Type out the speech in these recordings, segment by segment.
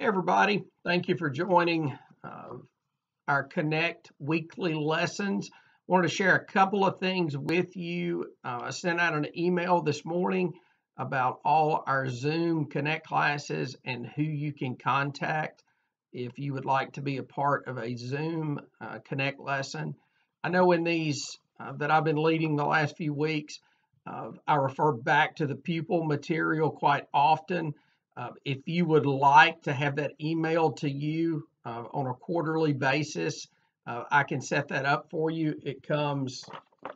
Everybody, thank you for joining uh, our Connect weekly lessons. I Wanted to share a couple of things with you. Uh, I sent out an email this morning about all our Zoom Connect classes and who you can contact if you would like to be a part of a Zoom uh, Connect lesson. I know in these uh, that I've been leading the last few weeks, uh, I refer back to the pupil material quite often. Uh, if you would like to have that emailed to you uh, on a quarterly basis, uh, I can set that up for you. It comes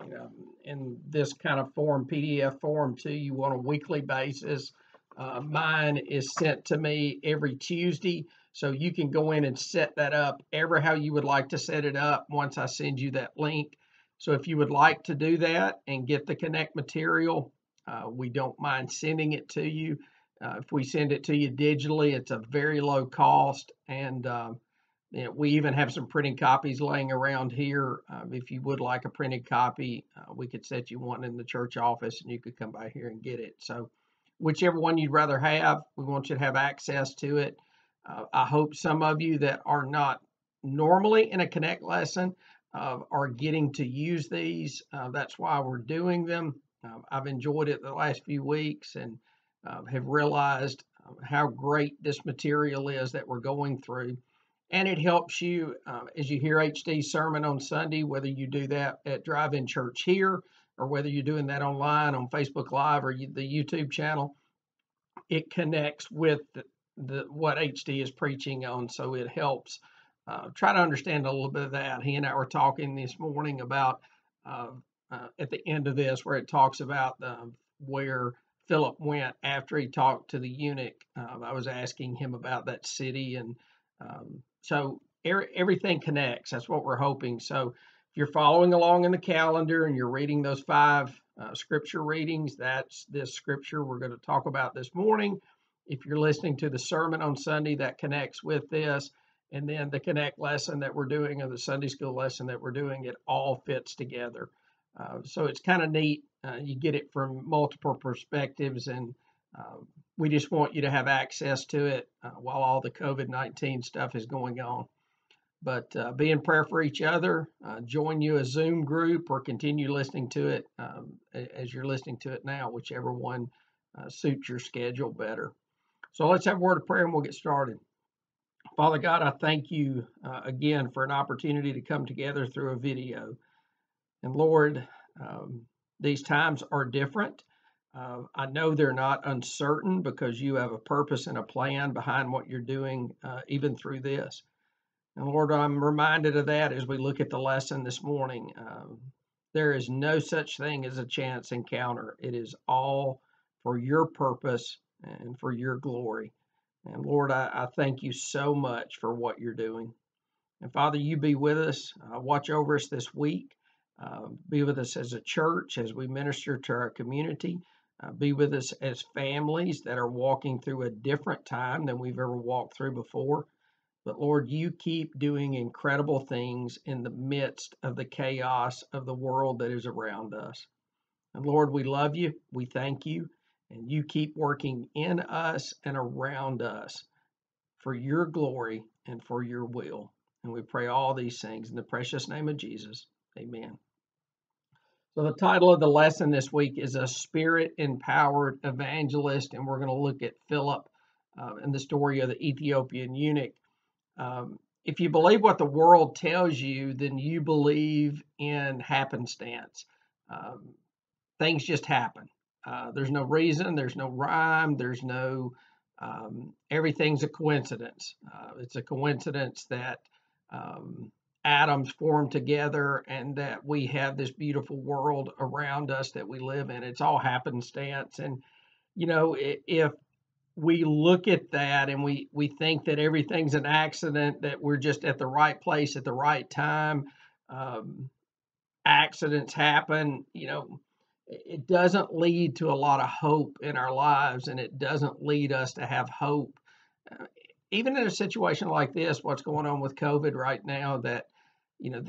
you know, in this kind of form, PDF form to you on a weekly basis. Uh, mine is sent to me every Tuesday, so you can go in and set that up ever how you would like to set it up once I send you that link. So if you would like to do that and get the Connect material, uh, we don't mind sending it to you. Uh, if we send it to you digitally, it's a very low cost. And uh, you know, we even have some printing copies laying around here. Uh, if you would like a printed copy, uh, we could set you one in the church office and you could come by here and get it. So, whichever one you'd rather have, we want you to have access to it. Uh, I hope some of you that are not normally in a Connect lesson uh, are getting to use these. Uh, that's why we're doing them. Uh, I've enjoyed it the last few weeks and uh, have realized um, how great this material is that we're going through. And it helps you uh, as you hear HD's sermon on Sunday, whether you do that at Drive In Church here or whether you're doing that online on Facebook Live or the YouTube channel. It connects with the, the what HD is preaching on, so it helps uh, try to understand a little bit of that. He and I were talking this morning about uh, uh, at the end of this where it talks about where Philip went after he talked to the eunuch. Um, I was asking him about that city, and um, so er- everything connects. That's what we're hoping. So if you're following along in the calendar and you're reading those five uh, scripture readings, that's this scripture we're going to talk about this morning. If you're listening to the sermon on Sunday, that connects with this and then the connect lesson that we're doing or the sunday school lesson that we're doing it all fits together uh, so it's kind of neat uh, you get it from multiple perspectives and uh, we just want you to have access to it uh, while all the covid-19 stuff is going on. But be in prayer for each other join you a zoom group or continue listening to it um, as you're listening to it now whichever one suits your schedule better. So let's have a word of prayer and we'll get started. Father God, I thank you uh, again for an opportunity to come together through a video. And Lord, um, these times are different. Uh, I know they're not uncertain because you have a purpose and a plan behind what you're doing, uh, even through this. And Lord, I'm reminded of that as we look at the lesson this morning. Um, there is no such thing as a chance encounter, it is all for your purpose and for your glory. And Lord, I, I thank you so much for what you're doing. And Father, you be with us. Uh, watch over us this week. Uh, be with us as a church as we minister to our community. Uh, be with us as families that are walking through a different time than we've ever walked through before. But Lord, you keep doing incredible things in the midst of the chaos of the world that is around us. And Lord, we love you. We thank you. And you keep working in us and around us for your glory and for your will. And we pray all these things in the precious name of Jesus. Amen. So, the title of the lesson this week is A Spirit Empowered Evangelist. And we're going to look at Philip uh, and the story of the Ethiopian eunuch. Um, if you believe what the world tells you, then you believe in happenstance. Um, things just happen. Uh, there's no reason, there's no rhyme, there's no, um, everything's a coincidence. Uh, it's a coincidence that um, atoms form together and that we have this beautiful world around us that we live in. It's all happenstance. And, you know, if we look at that and we, we think that everything's an accident, that we're just at the right place at the right time, um, accidents happen, you know it doesn't lead to a lot of hope in our lives and it doesn't lead us to have hope uh, even in a situation like this what's going on with covid right now that you know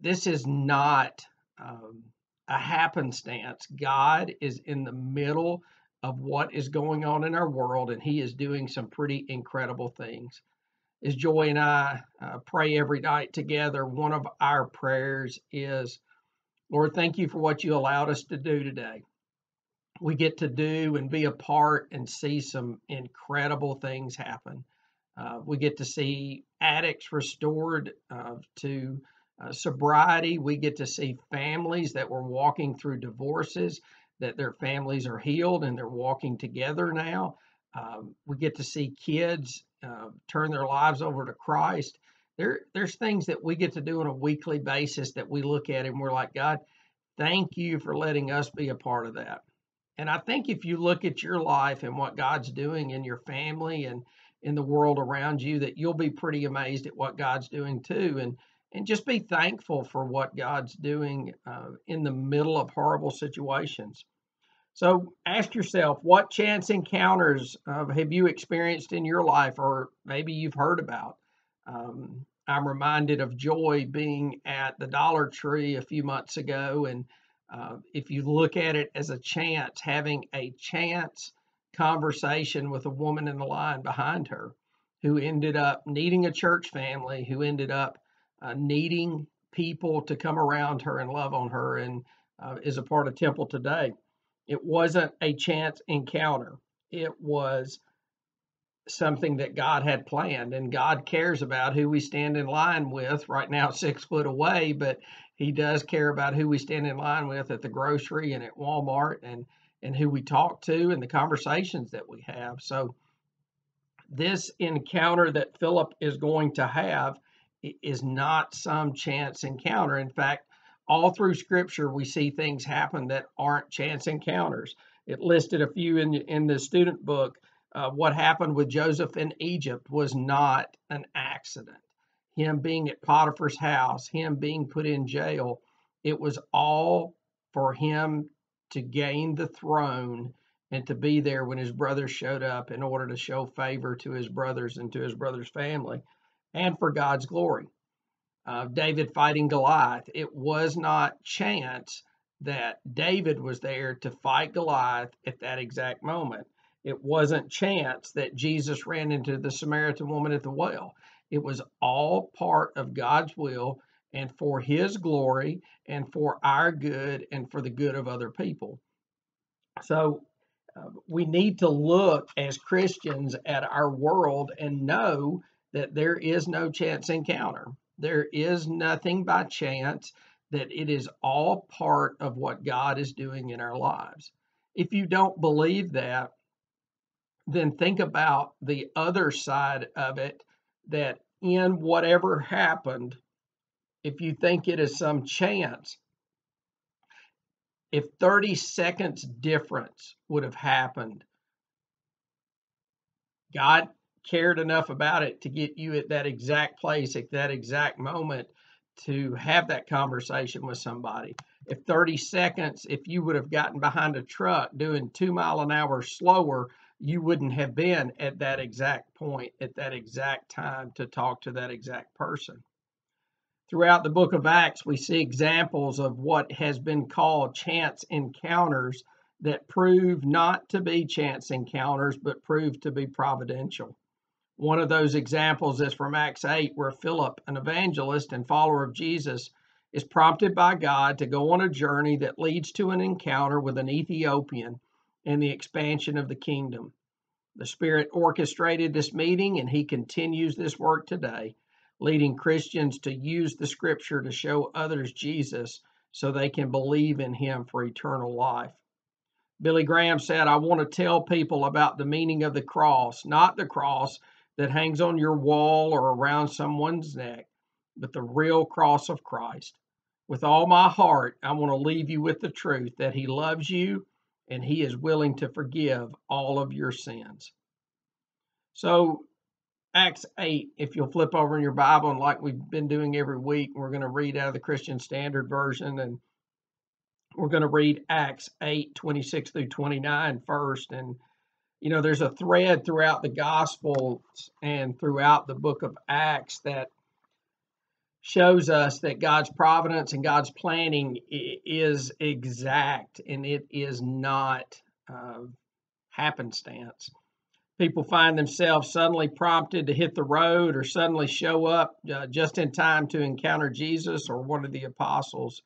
this, is not um, a happenstance god is in the middle of what is going on in our world, and He is doing some pretty incredible things. As Joy and I uh, pray every night together, one of our prayers is, Lord, thank you for what you allowed us to do today. We get to do and be a part and see some incredible things happen. Uh, we get to see addicts restored uh, to uh, sobriety. We get to see families that were walking through divorces, that their families are healed and they're walking together now. Um, we get to see kids uh, turn their lives over to Christ. There, there's things that we get to do on a weekly basis that we look at and we're like, God, thank you for letting us be a part of that. And I think if you look at your life and what God's doing in your family and in the world around you that you'll be pretty amazed at what God's doing too. And and just be thankful for what God's doing uh, in the middle of horrible situations. So ask yourself, what chance encounters uh, have you experienced in your life, or maybe you've heard about? Um, I'm reminded of Joy being at the Dollar Tree a few months ago, and uh, if you look at it as a chance, having a chance conversation with a woman in the line behind her who ended up needing a church family, who ended up uh, needing people to come around her and love on her, and uh, is a part of Temple today. It wasn't a chance encounter, it was something that God had planned, and God cares about who we stand in line with. Right now, six foot away, but He does care about who we stand in line with at the grocery and at Walmart and and who we talk to and the conversations that we have. So, this encounter that Philip is going to have is not some chance encounter. In fact, all through Scripture, we see things happen that aren't chance encounters. It listed a few in, in the student book. Uh, what happened with Joseph in Egypt was not an accident. Him being at Potiphar's house, him being put in jail, it was all for him to gain the throne and to be there when his brothers showed up in order to show favor to his brothers and to his brother's family and for God's glory. Uh, David fighting Goliath, it was not chance that David was there to fight Goliath at that exact moment. It wasn't chance that Jesus ran into the Samaritan woman at the well. It was all part of God's will and for His glory and for our good and for the good of other people. So uh, we need to look as Christians at our world and know that there is no chance encounter. There is nothing by chance, that it is all part of what God is doing in our lives. If you don't believe that, then think about the other side of it that in whatever happened, if you think it is some chance, if 30 seconds difference would have happened, God cared enough about it to get you at that exact place at that exact moment to have that conversation with somebody. If 30 seconds, if you would have gotten behind a truck doing two mile an hour slower, you wouldn't have been at that exact point at that exact time to talk to that exact person. Throughout the book of Acts, we see examples of what has been called chance encounters that prove not to be chance encounters, but prove to be providential. One of those examples is from Acts 8, where Philip, an evangelist and follower of Jesus, is prompted by God to go on a journey that leads to an encounter with an Ethiopian and the expansion of the kingdom. The Spirit orchestrated this meeting, and He continues this work today leading Christians to use the scripture to show others Jesus so they can believe in him for eternal life. Billy Graham said, I want to tell people about the meaning of the cross, not the cross that hangs on your wall or around someone's neck, but the real cross of Christ. With all my heart, I want to leave you with the truth that He loves you and He is willing to forgive all of your sins. So, Acts 8, if you'll flip over in your Bible, and like we've been doing every week, we're going to read out of the Christian Standard Version, and we're going to read Acts 8, 26 through 29 first. And, you know, there's a thread throughout the Gospels and throughout the book of Acts that shows us that God's providence and God's planning is exact and it is not uh, happenstance. People find themselves suddenly prompted to hit the road or suddenly show up uh, just in time to encounter Jesus or one of the apostles.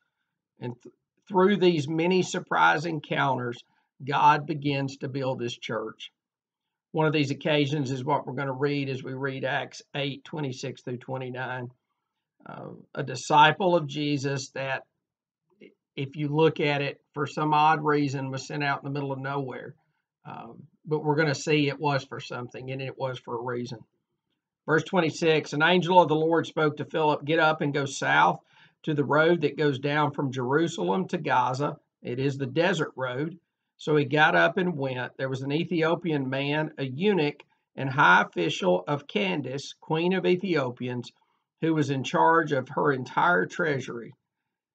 And th- through these many surprise encounters, God begins to build his church. One of these occasions is what we're going to read as we read Acts 8 26 through 29. Uh, a disciple of Jesus that, if you look at it for some odd reason, was sent out in the middle of nowhere. Um, but we're going to see it was for something and it was for a reason. Verse 26 An angel of the Lord spoke to Philip, Get up and go south to the road that goes down from Jerusalem to Gaza. It is the desert road. So he got up and went. There was an Ethiopian man, a eunuch and high official of Candace, queen of Ethiopians, who was in charge of her entire treasury.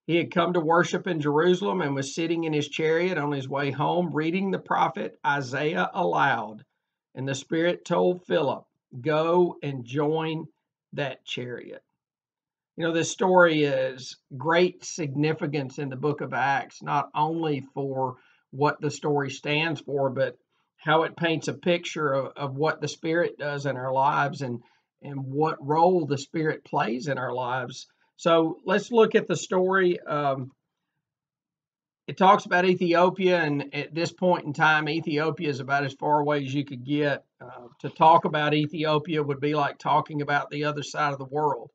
He had come to worship in Jerusalem and was sitting in his chariot on his way home, reading the prophet Isaiah aloud. And the Spirit told Philip, Go and join that chariot. You know, this story is great significance in the book of Acts, not only for what the story stands for, but how it paints a picture of, of what the Spirit does in our lives and, and what role the Spirit plays in our lives. So let's look at the story. Um, it talks about Ethiopia, and at this point in time, Ethiopia is about as far away as you could get. Uh, to talk about Ethiopia would be like talking about the other side of the world.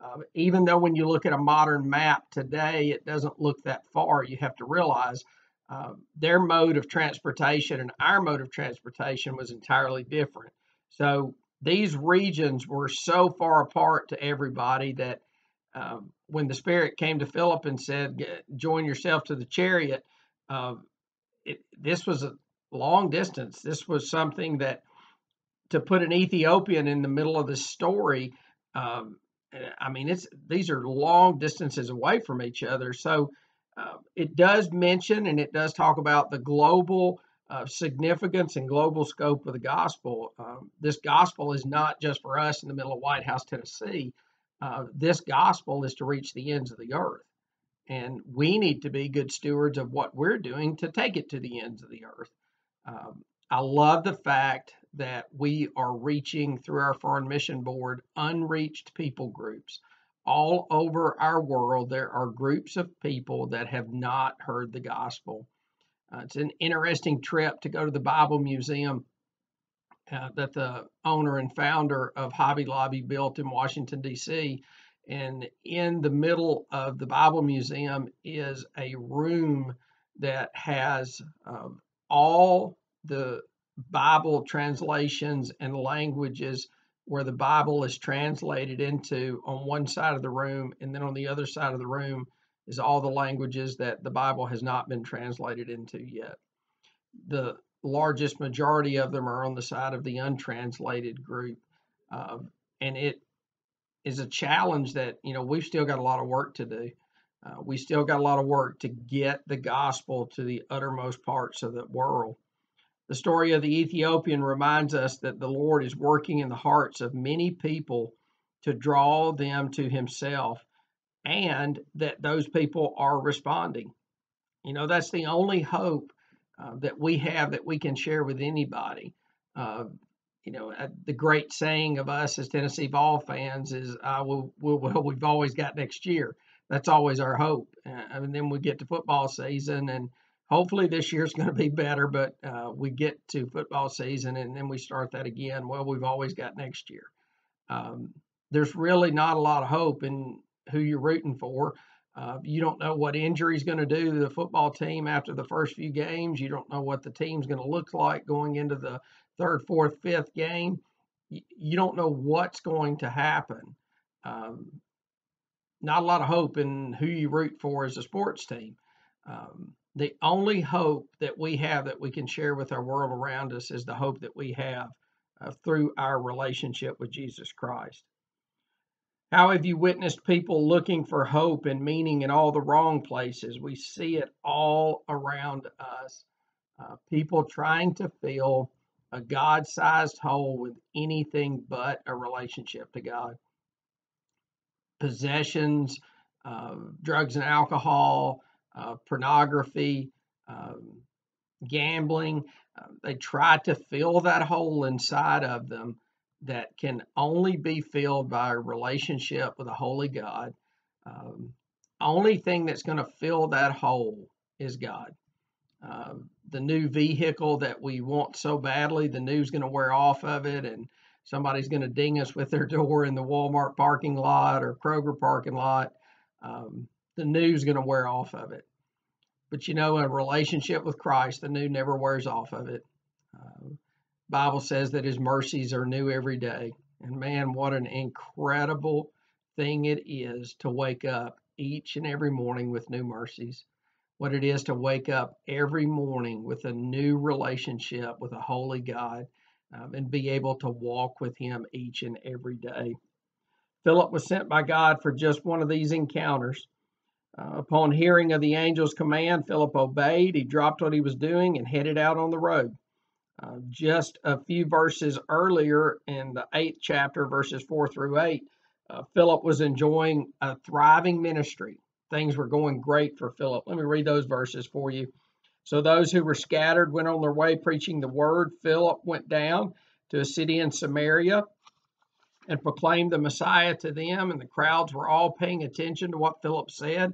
Uh, even though when you look at a modern map today, it doesn't look that far, you have to realize uh, their mode of transportation and our mode of transportation was entirely different. So these regions were so far apart to everybody that um, when the Spirit came to Philip and said, "Join yourself to the chariot," uh, it, this was a long distance. This was something that to put an Ethiopian in the middle of the story. Um, I mean, it's these are long distances away from each other. So uh, it does mention and it does talk about the global uh, significance and global scope of the gospel. Um, this gospel is not just for us in the middle of White House, Tennessee. Uh, this gospel is to reach the ends of the earth. And we need to be good stewards of what we're doing to take it to the ends of the earth. Um, I love the fact that we are reaching through our Foreign Mission Board unreached people groups all over our world, there are groups of people that have not heard the gospel. Uh, it's an interesting trip to go to the Bible Museum uh, that the owner and founder of Hobby Lobby built in Washington, D.C. And in the middle of the Bible Museum is a room that has um, all the Bible translations and languages where the Bible is translated into on one side of the room, and then on the other side of the room is all the languages that the Bible has not been translated into yet. The largest majority of them are on the side of the untranslated group, uh, and it is a challenge that you know we've still got a lot of work to do. Uh, we still got a lot of work to get the gospel to the uttermost parts of the world. The story of the Ethiopian reminds us that the Lord is working in the hearts of many people to draw them to Himself and that those people are responding. You know, that's the only hope uh, that we have that we can share with anybody. Uh, you know, uh, the great saying of us as Tennessee Vol fans is, we'll, we'll, well, we've always got next year. That's always our hope. Uh, and then we get to football season and hopefully this year's going to be better, but uh, we get to football season and then we start that again. Well, we've always got next year. Um, there's really not a lot of hope in who you're rooting for. Uh, you don't know what injury is going to do to the football team after the first few games. You don't know what the team's going to look like going into the third, fourth, fifth game. You, you don't know what's going to happen. Um, not a lot of hope in who you root for as a sports team. Um, the only hope that we have that we can share with our world around us is the hope that we have uh, through our relationship with Jesus Christ. How have you witnessed people looking for hope and meaning in all the wrong places? We see it all around us. Uh, people trying to fill a God sized hole with anything but a relationship to God. Possessions, uh, drugs and alcohol, uh, pornography, um, gambling. Uh, they try to fill that hole inside of them that can only be filled by a relationship with a holy God. Um, only thing that's going to fill that hole is God. Uh, the new vehicle that we want so badly, the new's going to wear off of it, and somebody's going to ding us with their door in the Walmart parking lot or Kroger parking lot. Um, the new's going to wear off of it. But you know, a relationship with Christ, the new never wears off of it. Uh, Bible says that His mercies are new every day, and man, what an incredible thing it is to wake up each and every morning with new mercies. What it is to wake up every morning with a new relationship with a holy God um, and be able to walk with Him each and every day. Philip was sent by God for just one of these encounters. Uh, upon hearing of the angel's command, Philip obeyed. He dropped what he was doing and headed out on the road. Uh, just a few verses earlier in the eighth chapter, verses four through eight, uh, Philip was enjoying a thriving ministry. Things were going great for Philip. Let me read those verses for you. So those who were scattered went on their way preaching the word. Philip went down to a city in Samaria and proclaimed the Messiah to them, and the crowds were all paying attention to what Philip said.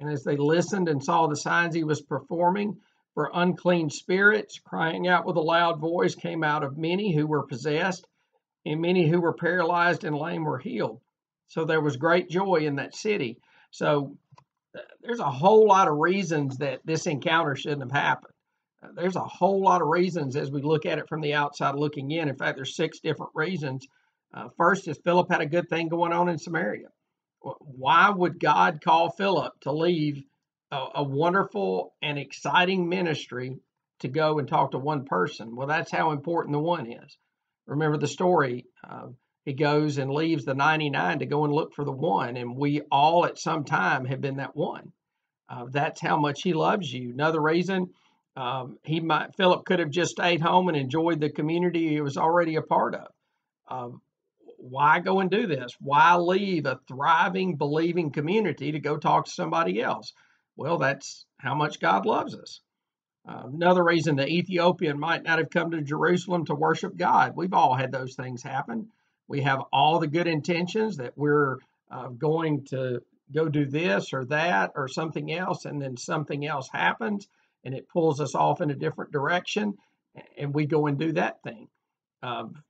And as they listened and saw the signs he was performing, for unclean spirits, crying out with a loud voice, came out of many who were possessed, and many who were paralyzed and lame were healed. So there was great joy in that city. So uh, there's a whole lot of reasons that this encounter shouldn't have happened. Uh, there's a whole lot of reasons as we look at it from the outside looking in. In fact, there's six different reasons. Uh, first is Philip had a good thing going on in Samaria. Why would God call Philip to leave a, a wonderful and exciting ministry to go and talk to one person? Well, that's how important the one is. Remember the story. Uh, he goes and leaves the 99 to go and look for the one. And we all at some time have been that one. Uh, that's how much he loves you. Another reason, um, he might Philip could have just stayed home and enjoyed the community he was already a part of. Uh, why go and do this? Why leave a thriving, believing community to go talk to somebody else? Well, that's how much God loves us. Uh, another reason the Ethiopian might not have come to Jerusalem to worship God. We've all had those things happen we have all the good intentions that we're uh, going to go do this or that or something else, and then something else happens and it pulls us off in a different direction, and we go and do that thing. Um,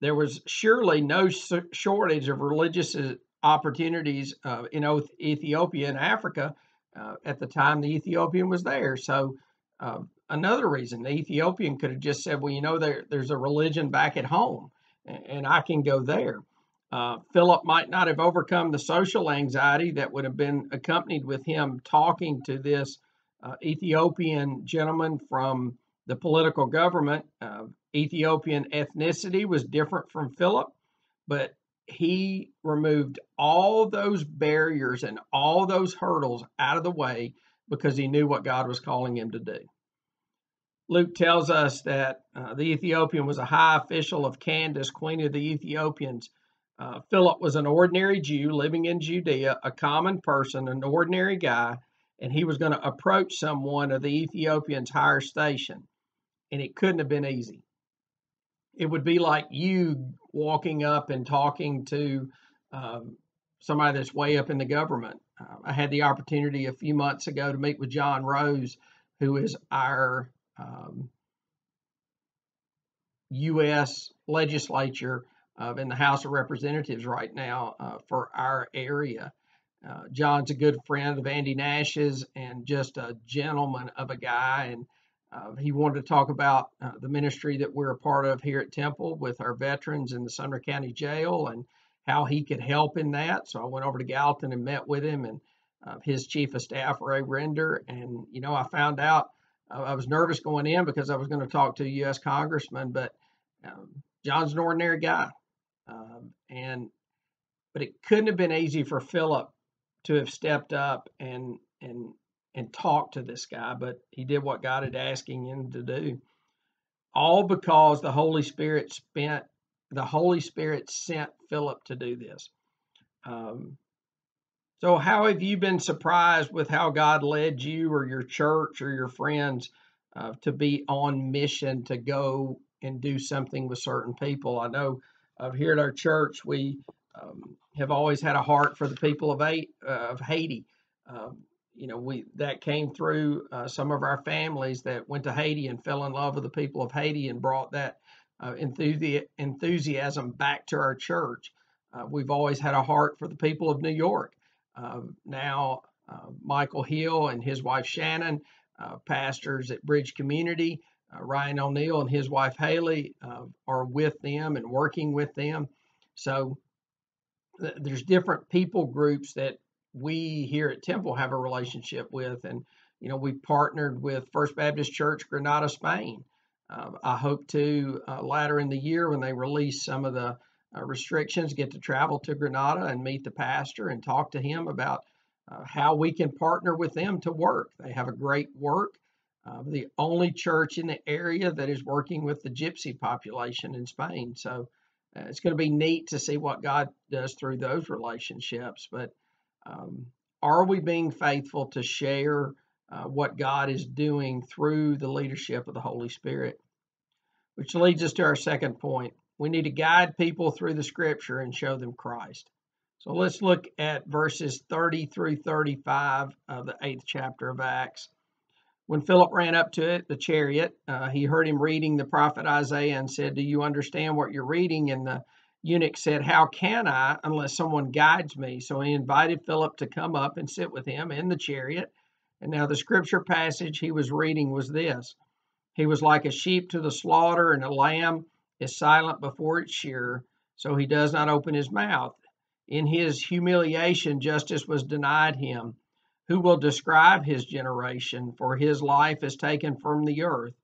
there was surely no shortage of religious opportunities uh, in Ethiopia and Africa uh, at the time the Ethiopian was there. So, uh, another reason the Ethiopian could have just said, Well, you know, there, there's a religion back at home and I can go there. Uh, Philip might not have overcome the social anxiety that would have been accompanied with him talking to this uh, Ethiopian gentleman from the political government. Uh, Ethiopian ethnicity was different from Philip, but he removed all those barriers and all those hurdles out of the way because he knew what God was calling him to do. Luke tells us that uh, the Ethiopian was a high official of Candace, queen of the Ethiopians. Uh, Philip was an ordinary Jew living in Judea, a common person, an ordinary guy, and he was going to approach someone of the Ethiopian's higher station. And it couldn't have been easy. It would be like you walking up and talking to um, somebody that's way up in the government. Uh, I had the opportunity a few months ago to meet with John Rose, who is our um, U.S. legislature uh, in the House of Representatives right now uh, for our area. Uh, John's a good friend of Andy Nash's and just a gentleman of a guy. And uh, he wanted to talk about uh, the ministry that we're a part of here at Temple with our veterans in the Sumner County Jail and how he could help in that. So I went over to Gallatin and met with him and uh, his chief of staff, Ray Render. And, you know, I found out I was nervous going in because I was going to talk to a U.S. congressman, but um, John's an ordinary guy, um, and but it couldn't have been easy for Philip to have stepped up and and and talked to this guy, but he did what God had asking him to do, all because the Holy Spirit spent the Holy Spirit sent Philip to do this. Um, so, how have you been surprised with how God led you or your church or your friends uh, to be on mission to go and do something with certain people. I know uh, here at our church, we um, have always had a heart for the people of, uh, of Haiti. Um, you know, we that came through uh, some of our families that went to Haiti and fell in love with the people of Haiti and brought that uh, enthusi- enthusiasm back to our church. Uh, we've always had a heart for the people of New York. Um, now, uh, Michael Hill and his wife Shannon, uh, pastors at Bridge Community, uh, Ryan O'Neill and his wife Haley are with them and working with them. So th- there's different people groups that we here at Temple have a relationship with, and you know we partnered with First Baptist Church Granada, Spain. Uh, I hope to uh, later in the year when they release some of the uh, restrictions, get to travel to Granada and meet the pastor and talk to him about uh, how we can partner with them to work. They have a great work. Uh, the only church in the area that is working with the gypsy population in Spain. So uh, it's going to be neat to see what God does through those relationships. But um, are we being faithful to share uh, what God is doing through the leadership of the Holy Spirit? Which leads us to our second point. We need to guide people through the scripture and show them Christ. So let's look at verses 30 through 35 of the eighth chapter of Acts. When Philip ran up to it, the chariot, uh, he heard him reading the prophet Isaiah and said, Do you understand what you're reading? And the eunuch said, How can I unless someone guides me? So he invited Philip to come up and sit with him in the chariot. And now the scripture passage he was reading was this He was like a sheep to the slaughter, and a lamb is silent before its shearer, so he does not open his mouth. In his humiliation, justice was denied him. Who will describe his generation? For his life is taken from the earth.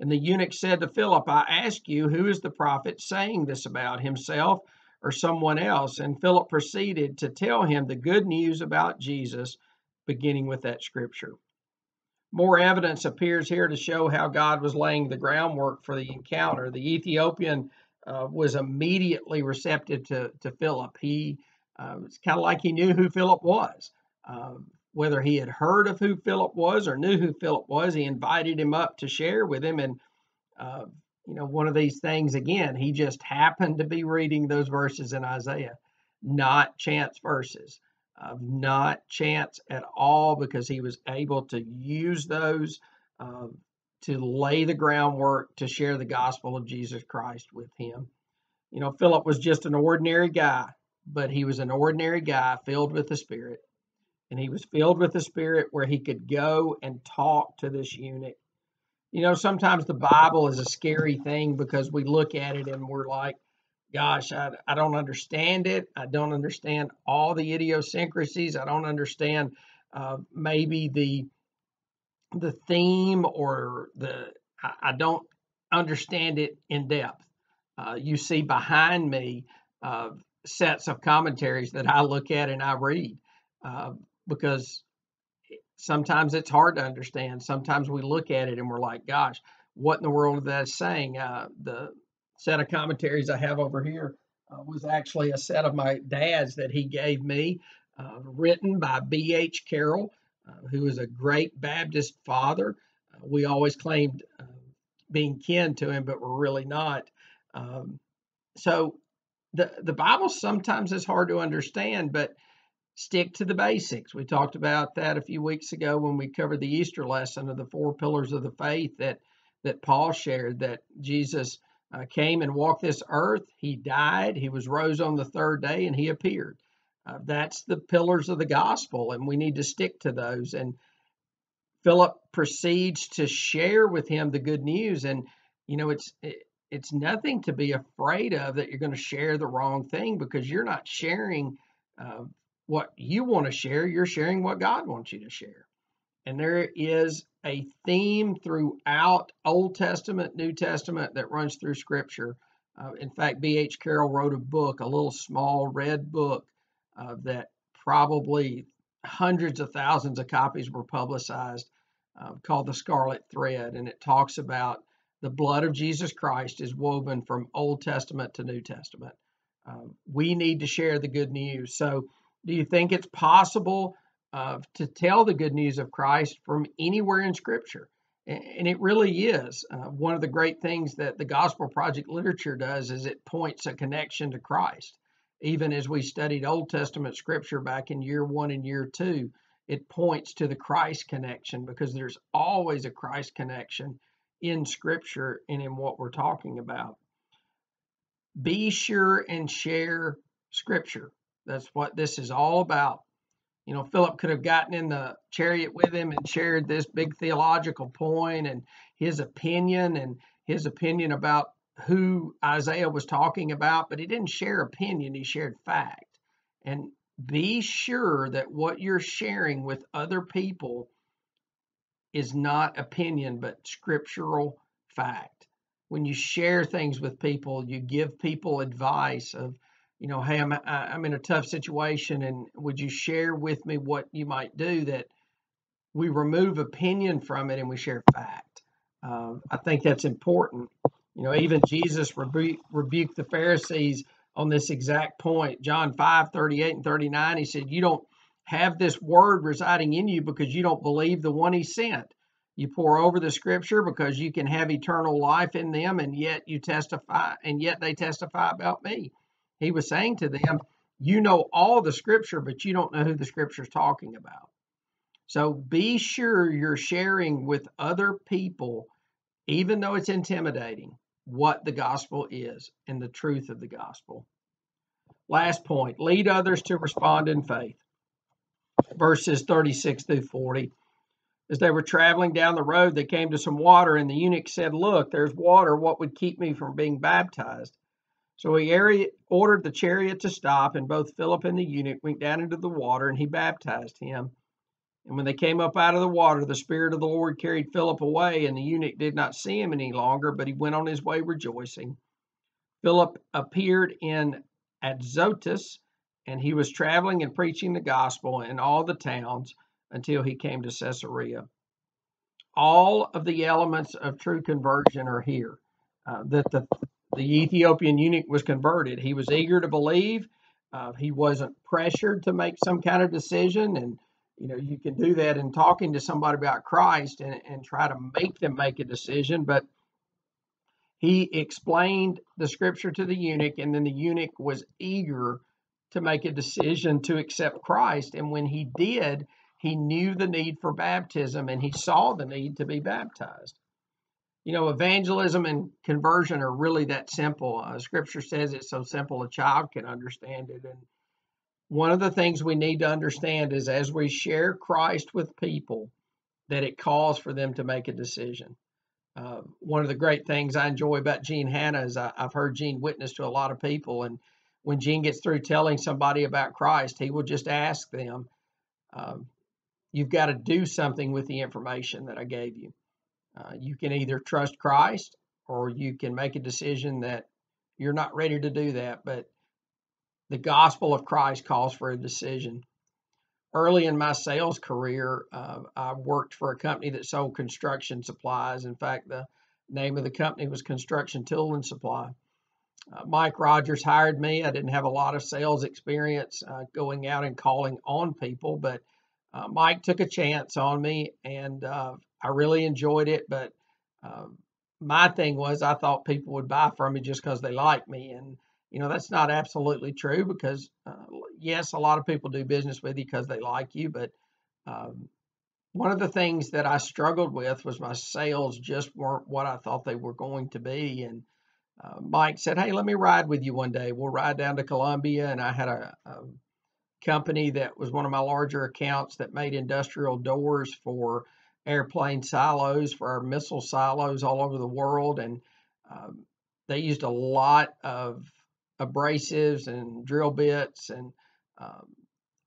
And the eunuch said to Philip, I ask you, who is the prophet saying this about, himself or someone else? And Philip proceeded to tell him the good news about Jesus, beginning with that scripture. More evidence appears here to show how God was laying the groundwork for the encounter. The Ethiopian uh, was immediately receptive to, to Philip. He uh, it's kind of like he knew who Philip was. Uh, whether he had heard of who Philip was or knew who Philip was, he invited him up to share with him. And, uh, you know, one of these things, again, he just happened to be reading those verses in Isaiah, not chance verses, uh, not chance at all, because he was able to use those uh, to lay the groundwork to share the gospel of Jesus Christ with him. You know, Philip was just an ordinary guy, but he was an ordinary guy filled with the Spirit and he was filled with the Spirit where he could go and talk to this eunuch. You know, sometimes the Bible is a scary thing because we look at it and we're like, gosh, I, I don't understand it. I don't understand all the idiosyncrasies. I don't understand uh, maybe the the theme or the I, I don't understand it in depth. Uh, you see behind me uh, sets of commentaries that I look at and I read. Uh, because sometimes it's hard to understand. Sometimes we look at it and we're like, gosh, what in the world is that saying? Uh, the set of commentaries I have over here uh, was actually a set of my dad's that he gave me, uh, written by B.H. Carroll, uh, who is a great Baptist father. Uh, we always claimed uh, being kin to him, but we're really not. Um, so the the Bible sometimes is hard to understand, but stick to the basics. We talked about that a few weeks ago when we covered the Easter lesson of the four pillars of the faith that that Paul shared that Jesus uh, came and walked this earth, he died, he was rose on the third day and he appeared. Uh, that's the pillars of the gospel and we need to stick to those and Philip proceeds to share with him the good news and you know it's it, it's nothing to be afraid of that you're going to share the wrong thing because you're not sharing uh, what you want to share, you're sharing what God wants you to share. And there is a theme throughout Old Testament, New Testament that runs through Scripture. Uh, in fact, B.H. Carroll wrote a book, a little small red book uh, that probably hundreds of thousands of copies were publicized uh, called The Scarlet Thread. And it talks about the blood of Jesus Christ is woven from Old Testament to New Testament. Uh, we need to share the good news. So, do you think it's possible uh, to tell the good news of Christ from anywhere in Scripture? And it really is. Uh, one of the great things that the Gospel Project literature does is it points a connection to Christ. Even as we studied Old Testament scripture back in year one and year two, it points to the Christ connection because there's always a Christ connection in scripture and in what we're talking about. Be sure and share scripture. That's what this is all about. You know, Philip could have gotten in the chariot with him and shared this big theological point and his opinion and his opinion about who Isaiah was talking about, but he didn't share opinion, he shared fact. And be sure that what you're sharing with other people is not opinion, but scriptural fact. When you share things with people, you give people advice of, you know, hey, I'm I'm in a tough situation, and would you share with me what you might do that we remove opinion from it and we share fact. Uh, I think that's important. You know, even Jesus rebu- rebuked the Pharisees on this exact point. John 5 38 and 39, he said, You don't have this word residing in you because you don't believe the one he sent. You pore over the scripture because you can have eternal life in them, and yet you testify, and yet they testify about me. He was saying to them, You know all the scripture, but you don't know who the scripture is talking about. So be sure you're sharing with other people, even though it's intimidating, what the gospel is and the truth of the gospel. Last point lead others to respond in faith. Verses 36 through 40. As they were traveling down the road, they came to some water, and the eunuch said, Look, there's water. What would keep me from being baptized? So he ordered the chariot to stop, and both Philip and the eunuch went down into the water, and he baptized him. And when they came up out of the water, the Spirit of the Lord carried Philip away, and the eunuch did not see him any longer, but he went on his way rejoicing. Philip appeared in Azotus, and he was traveling and preaching the gospel in all the towns until he came to Caesarea. All of the elements of true conversion are here. Uh, that the the Ethiopian eunuch was converted. He was eager to believe. Uh, he wasn't pressured to make some kind of decision. And, you know, you can do that in talking to somebody about Christ and, and try to make them make a decision. But he explained the scripture to the eunuch, and then the eunuch was eager to make a decision to accept Christ. And when he did, he knew the need for baptism and he saw the need to be baptized you know, evangelism and conversion are really that simple. Uh, scripture says it's so simple a child can understand it. And one of the things we need to understand is as we share Christ with people, that it calls for them to make a decision. Uh, one of the great things I enjoy about Gene Hanna is I, have heard Gene witness to a lot of people. And when Gene gets through telling somebody about Christ, he will just ask them, um, You've got to do something with the information that I gave you. Uh, you can either trust Christ or you can make a decision that you're not ready to do that. But the gospel of Christ calls for a decision. Early in my sales career, uh, I worked for a company that sold construction supplies. In fact, the name of the company was Construction Tool and Supply. Uh, Mike Rogers hired me. I didn't have a lot of sales experience uh, going out and calling on people, but uh, Mike took a chance on me, and uh, I really enjoyed it, but um, my thing was I thought people would buy from me just because they like me, and you know that's not absolutely true because uh, yes, a lot of people do business with you because they like you, but um, one of the things that I struggled with was my sales just weren't what I thought they were going to be, and uh, Mike said, "Hey, let me ride with you one day. We'll ride down to Columbia," and I had a, a company that was one of my larger accounts that made industrial doors for airplane silos for our missile silos all over the world. And um, they used a lot of abrasives and drill bits. And um,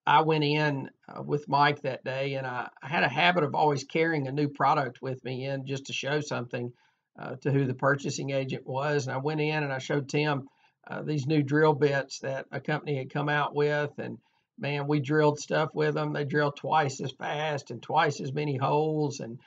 I went in uh, with Mike that day, and I, I, had a habit of always carrying a new product with me in just to show something uh, to who the purchasing agent was. And I went in and I showed Tim uh, these new drill bits that a company had come out with. And man, we drilled stuff with them. They drilled twice as fast and twice as many holes. And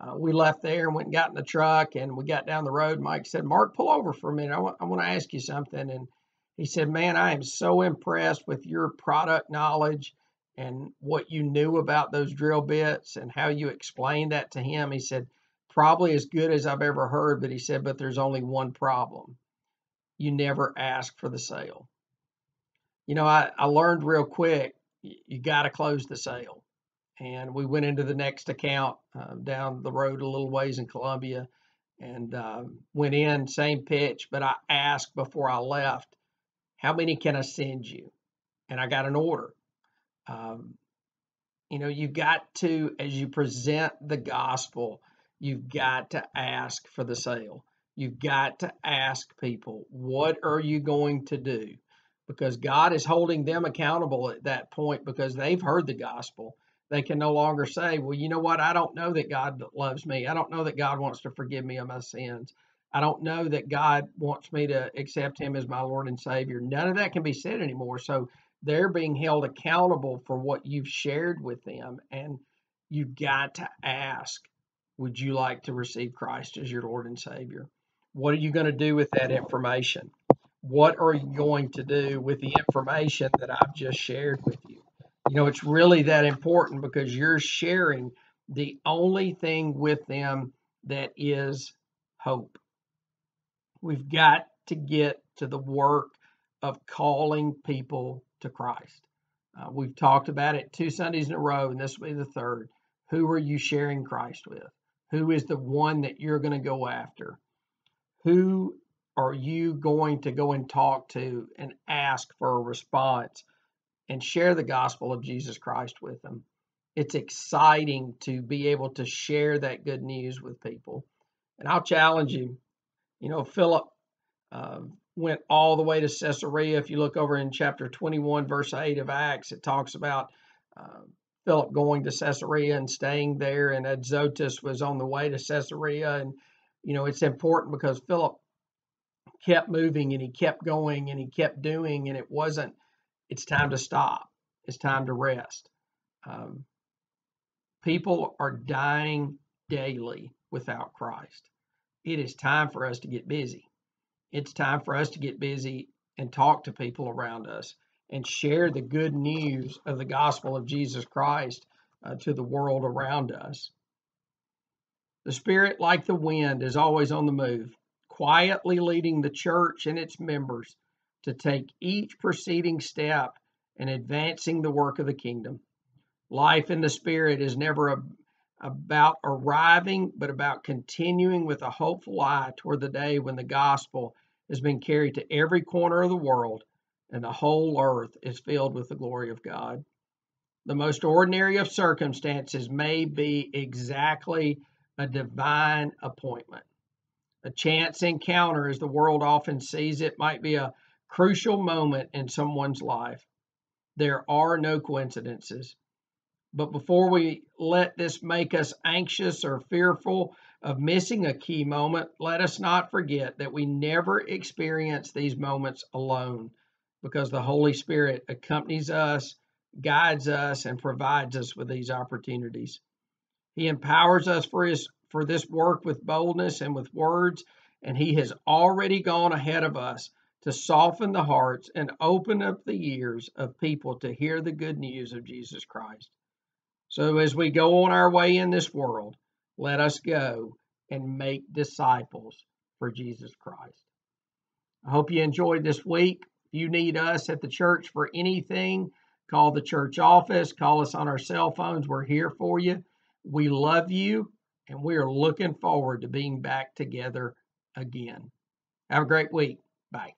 uh, we left there and went and got in the truck and we got down the road. Mike said, Mark, pull over for a minute. I want, I want to ask you something. And he said, Man, I am so impressed with your product knowledge and what you knew about those drill bits and how you explained that to him. He said, probably as good as I've ever heard, but he said, but there's only one problem. You never ask for the sale. You know, I, I learned real quick, you, got to close the sale. And we went into the next account uh, down the road a little ways in Columbia and uh, went in, same pitch, but I asked before I left, how many can I send you? And I got an order. Um, you know, you've got to, as you present the gospel, you've got to ask for the sale. You've got to ask people, what are you going to do? Because God is holding them accountable at that point because they've heard the gospel. They can no longer say, well, you know what? I don't know that God loves me. I don't know that God wants to forgive me of my sins. I don't know that God wants me to accept him as my Lord and Savior. None of that can be said anymore. So they're being held accountable for what you've shared with them. And you've got to ask, would you like to receive Christ as your Lord and Savior? What are you going to do with that information? What are you going to do with the information that I've just shared with you? You know, it's really that important because you're sharing the only thing with them that is hope. We've got to get to the work of calling people to Christ. Uh, we've talked about it two Sundays in a row, and this will be the third. Who are you sharing Christ with? Who is the one that you're going to go after? Who are you going to go and talk to and ask for a response and share the gospel of Jesus Christ with them? It's exciting to be able to share that good news with people. And I'll challenge you. You know, Philip uh, went all the way to Caesarea. If you look over in chapter 21, verse 8 of Acts, it talks about uh, Philip going to Caesarea and staying there, and Azotus was on the way to Caesarea. And, you know, it's important because Philip kept moving and he kept going and he kept doing, and it wasn't, it's time to stop. It's time to rest. Um, people are dying daily without Christ. It is time for us to get busy it's time for us to get busy and talk to people around us and share the good news of the gospel of Jesus Christ uh, to the world around us. The Spirit, like the wind, is always on the move, quietly leading the church and its members to take each preceding step in advancing the work of the kingdom. Life in the Spirit is never a, about arriving, but about continuing with a hopeful eye toward the day when the gospel has been carried to every corner of the world, and the whole earth is filled with the glory of God. The most ordinary of circumstances may be exactly a divine appointment. A chance encounter, as the world often sees it, might be a crucial moment in someone's life. There are no coincidences. But before we let this make us anxious or fearful of missing a key moment, let us not forget that we never experience these moments alone because the Holy Spirit accompanies us, guides us, and provides us with these opportunities. He empowers us for his for this work with boldness and with words, and he has already gone ahead of us to soften the hearts and open up the ears of people to hear the good news of Jesus Christ. So as we go on our way in this world, let us go and make disciples for Jesus Christ. I hope you enjoyed this week. If you need us at the church for anything, call the church office, call us on our cell phones. We're here for you. We love you, and we are looking forward to being back together again. Have a great week. Bye.